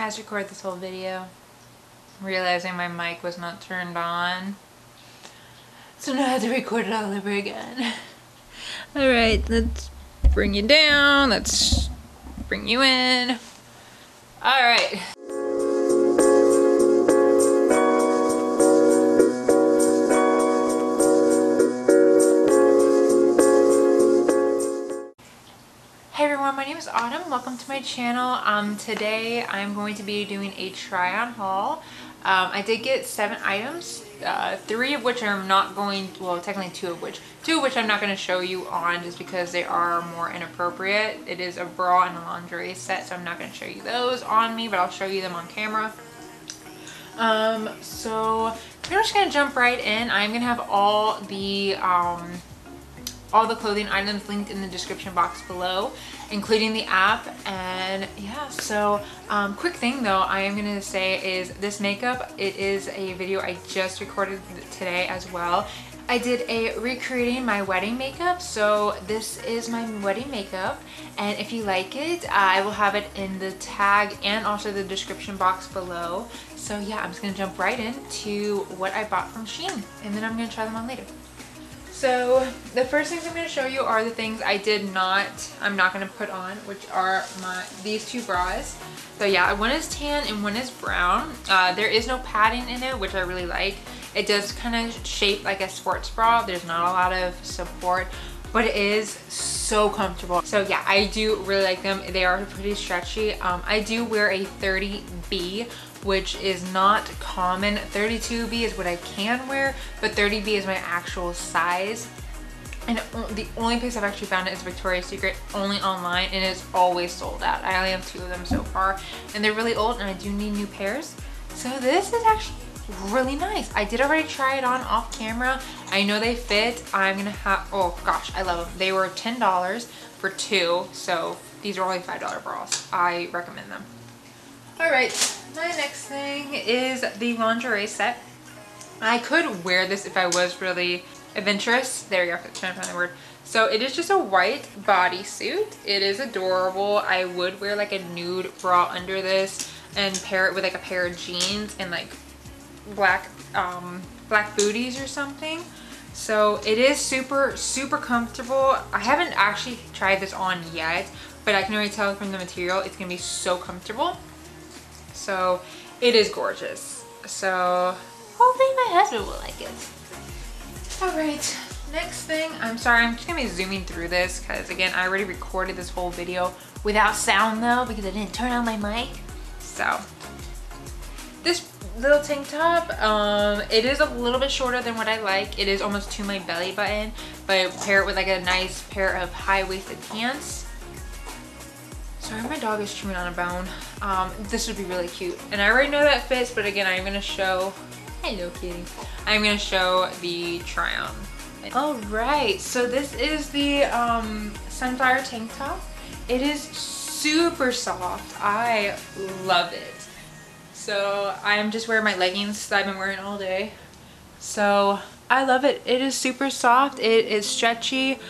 as record this whole video, realizing my mic was not turned on. So now I have to record it all over again. Alright, let's bring you down. Let's bring you in. Alright. My name is Autumn. Welcome to my channel. Um, today I'm going to be doing a try on haul. Um, I did get seven items, uh, three of which I'm not going, well technically two of which, two of which I'm not going to show you on just because they are more inappropriate. It is a bra and a lingerie set so I'm not going to show you those on me but I'll show you them on camera. Um, so I'm just going to jump right in. I'm going to have all the um, all the clothing items linked in the description box below including the app and yeah so um, quick thing though I am gonna say is this makeup it is a video I just recorded today as well. I did a recreating my wedding makeup so this is my wedding makeup and if you like it I will have it in the tag and also the description box below. So yeah I'm just gonna jump right into what I bought from Shein and then I'm gonna try them on later so the first things I'm going to show you are the things I did not, I'm not going to put on, which are my these two bras. So yeah, one is tan and one is brown. Uh, there is no padding in it, which I really like. It does kind of shape like a sports bra. There's not a lot of support, but it is so comfortable. So yeah, I do really like them. They are pretty stretchy. Um, I do wear a 30B, which is not common. 32B is what I can wear, but 30B is my actual size. And the only place I've actually found it is Victoria's Secret, only online, and it's always sold out. I only have two of them so far, and they're really old, and I do need new pairs. So this is actually really nice. I did already try it on off camera. I know they fit. I'm gonna have, oh gosh, I love them. They were $10 for two, so these are only $5 bras. I recommend them. All right, my next thing is the lingerie set. I could wear this if I was really adventurous. There you go, trying to find the word. So it is just a white bodysuit. It is adorable. I would wear like a nude bra under this and pair it with like a pair of jeans and like black um, black booties or something. So it is super, super comfortable. I haven't actually tried this on yet, but I can already tell from the material, it's gonna be so comfortable. So it is gorgeous. So hopefully my husband will like it. All right, next thing, I'm sorry, I'm just gonna be zooming through this because again, I already recorded this whole video without sound though because I didn't turn on my mic. So this little tank top, um, it is a little bit shorter than what I like. It is almost to my belly button, but pair it with like a nice pair of high-waisted pants Sorry, my dog is chewing on a bone. Um, this would be really cute. And I already know that fits, but again, I'm gonna show, hello kitty. I'm gonna show the try on. All right, so this is the um, sunflower tank top. It is super soft. I love it. So I'm just wearing my leggings that I've been wearing all day. So I love it. It is super soft. It is stretchy.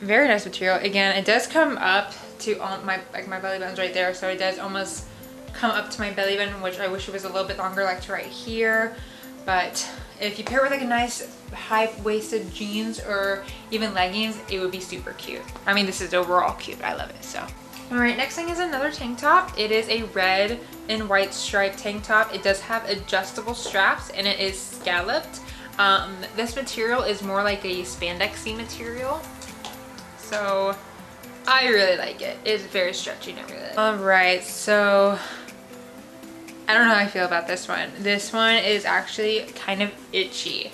Very nice material. Again, it does come up to on my like my belly button's right there. So it does almost come up to my belly button which I wish it was a little bit longer like to right here. But if you pair it with like a nice high-waisted jeans or even leggings it would be super cute. I mean this is overall cute. I love it so. All right next thing is another tank top. It is a red and white striped tank top. It does have adjustable straps and it is scalloped. Um, this material is more like a spandexy material. So I really like it. It's very stretchy and I really like All right, so I don't know how I feel about this one. This one is actually kind of itchy.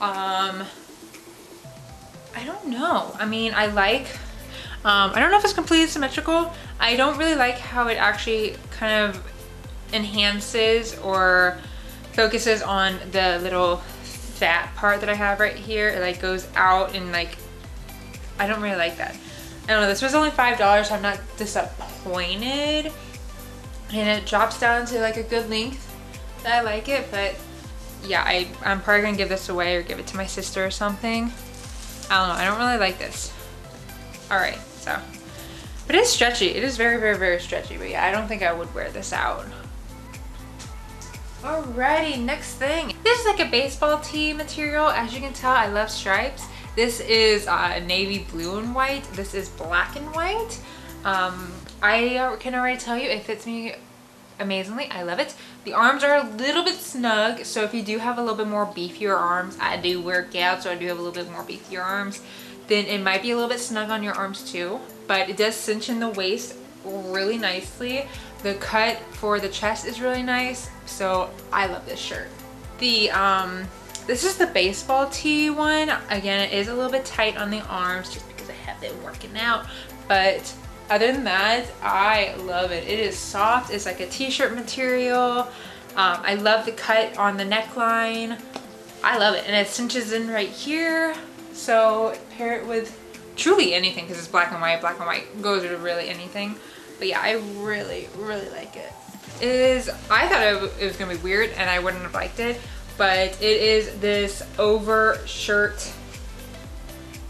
Um, I don't know. I mean, I like, um, I don't know if it's completely symmetrical. I don't really like how it actually kind of enhances or focuses on the little fat part that I have right here. It like goes out and like, I don't really like that. I don't know, this was only $5, so I'm not disappointed. And it drops down to like a good length. I like it, but yeah, I, I'm probably gonna give this away or give it to my sister or something. I don't know, I don't really like this. All right, so But it's stretchy. It is very, very, very stretchy. But yeah, I don't think I would wear this out. Alrighty, next thing. This is like a baseball tee material. As you can tell, I love stripes. This is uh, navy blue and white. This is black and white. Um, I can already tell you it fits me amazingly. I love it. The arms are a little bit snug. So if you do have a little bit more beefier arms, I do work out, so I do have a little bit more beefier arms, then it might be a little bit snug on your arms too. But it does cinch in the waist really nicely. The cut for the chest is really nice. So I love this shirt. The, um, this is the baseball tee one. Again, it is a little bit tight on the arms just because I have been working out. But other than that, I love it. It is soft. It's like a t-shirt material. Um, I love the cut on the neckline. I love it. And it cinches in right here. So pair it with truly anything because it's black and white. Black and white goes with really anything. But yeah, I really, really like it. Is, I thought it was gonna be weird and I wouldn't have liked it, but it is this over shirt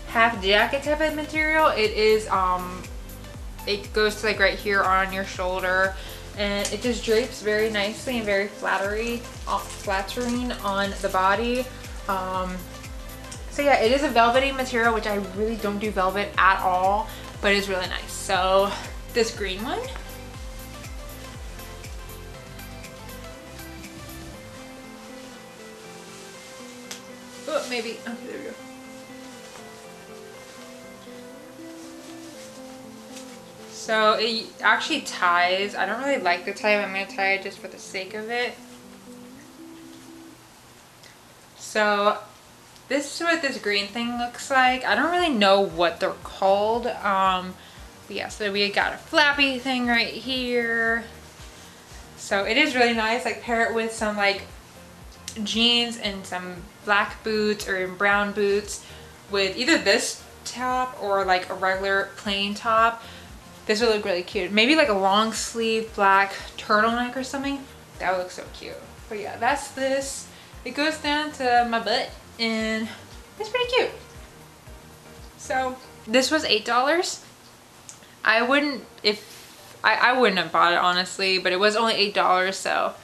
half jacket type of material. It is, um, it goes to like right here on your shoulder and it just drapes very nicely and very flattery, uh, flattering on the body. Um, so yeah, it is a velvety material, which I really don't do velvet at all, but it's really nice. So this green one, maybe, okay, there we go. So it actually ties. I don't really like the tie, but I'm going to tie it just for the sake of it. So this is what this green thing looks like. I don't really know what they're called. Um, but yeah, so we got a flappy thing right here. So it is really nice. Like pair it with some like jeans and some black boots or brown boots with either this top or like a regular plain top. This would look really cute. Maybe like a long sleeve black turtleneck or something. That would look so cute. But yeah, that's this. It goes down to my butt and it's pretty cute. So this was $8. I wouldn't, if, I, I wouldn't have bought it honestly, but it was only $8 so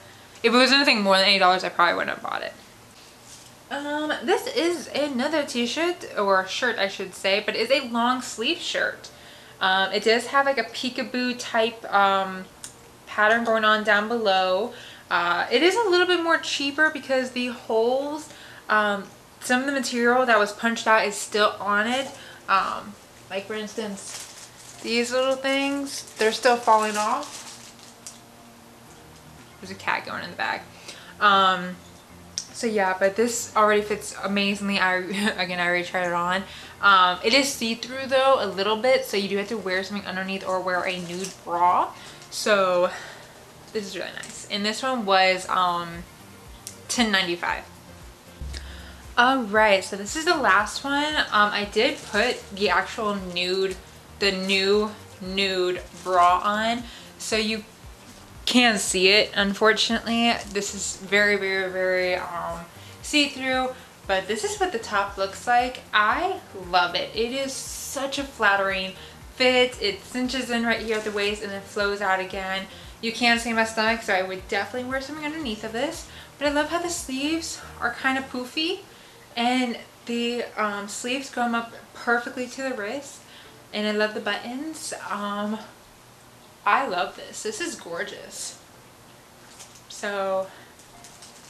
if it was anything more than $80, I probably wouldn't have bought it. Um, this is another t-shirt, or shirt I should say, but it's a long sleeve shirt. Um, it does have like a peekaboo type um, pattern going on down below. Uh, it is a little bit more cheaper because the holes, um, some of the material that was punched out is still on it. Um, like for instance, these little things, they're still falling off. There's a cat going in the bag. Um, so yeah, but this already fits amazingly. I Again, I already tried it on. Um, it is see-through though a little bit, so you do have to wear something underneath or wear a nude bra. So this is really nice. And this one was um, 10.95. All right, so this is the last one. Um, I did put the actual nude, the new nude bra on, so you can see it. Unfortunately, this is very, very, very um, see-through but this is what the top looks like. I love it. It is such a flattering fit. It cinches in right here at the waist and then flows out again. You can't see my stomach, so I would definitely wear something underneath of this. But I love how the sleeves are kind of poofy and the um, sleeves come up perfectly to the wrist. And I love the buttons. Um, I love this. This is gorgeous. So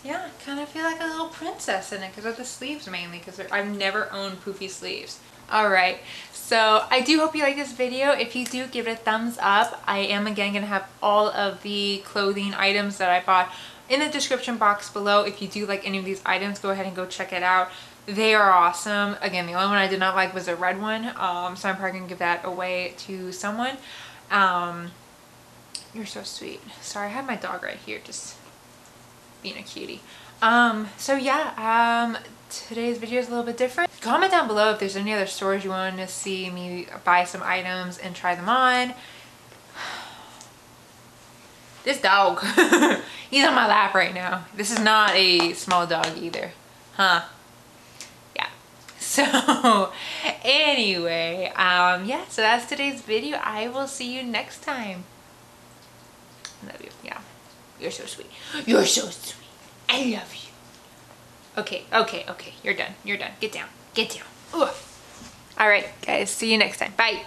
yeah, I kind of feel like a little princess in it because of the sleeves mainly because I've never owned poofy sleeves. Alright, so I do hope you like this video. If you do, give it a thumbs up. I am again going to have all of the clothing items that I bought in the description box below. If you do like any of these items, go ahead and go check it out. They are awesome. Again, the only one I did not like was the red one, um, so I'm probably going to give that away to someone. Um, you're so sweet. Sorry, I have my dog right here just being a cutie. Um, so yeah, um, today's video is a little bit different. Comment down below if there's any other stores you want to see me buy some items and try them on. This dog, he's on my lap right now. This is not a small dog either, huh? Yeah. So anyway, um, yeah, so that's today's video. I will see you next time. Love you. Yeah. You're so sweet. You're so sweet. I love you. Okay, okay, okay. You're done. You're done. Get down. Get down. All right, guys. See you next time. Bye.